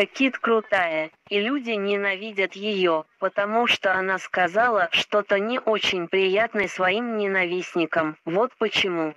что Кит крутая, и люди ненавидят ее, потому что она сказала что-то не очень приятное своим ненавистникам. Вот почему.